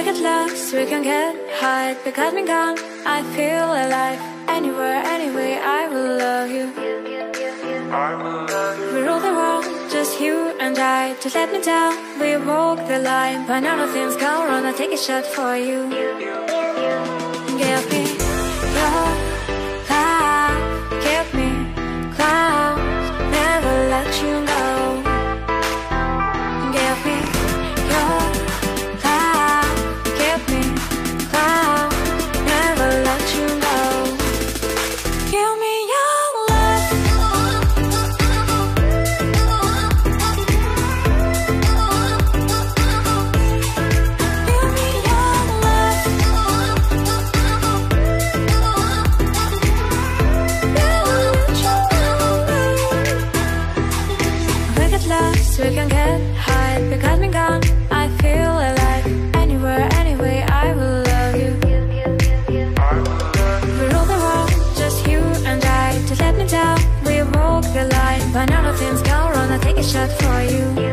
We get lost, we can get high Because me gone, I feel alive. Anywhere, anyway, I will love you. We rule the world, just you and I. Just let me down, we walk the line But now nothing's gone wrong, I'll take a shot for you. Give me your we can get high Because gone, I feel alive. Anywhere, anyway, I will love you. We rule the world, just you and I. Let me down, we the line But take a shot for you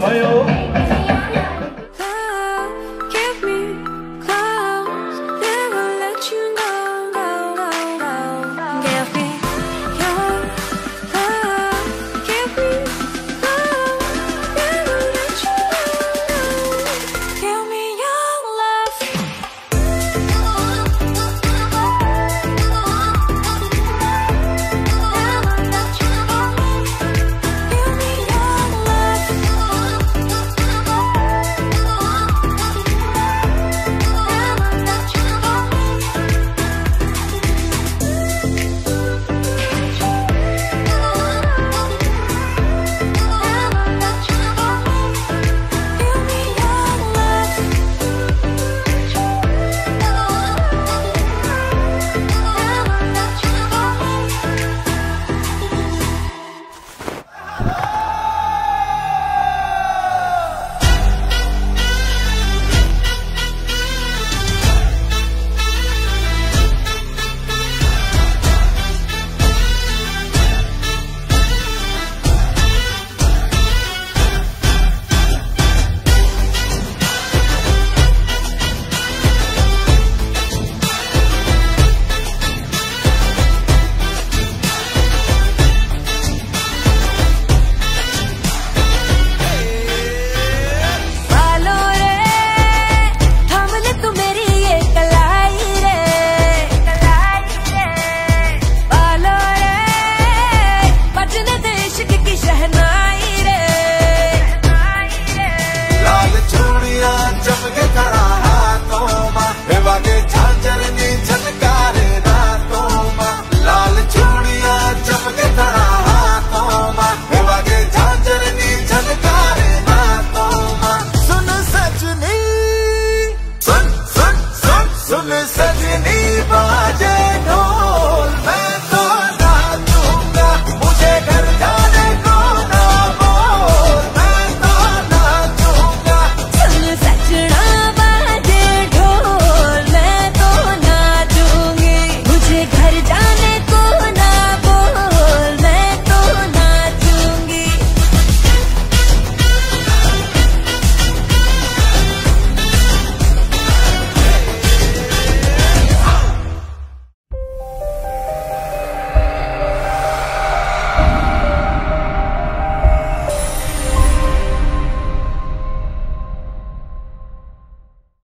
欢迎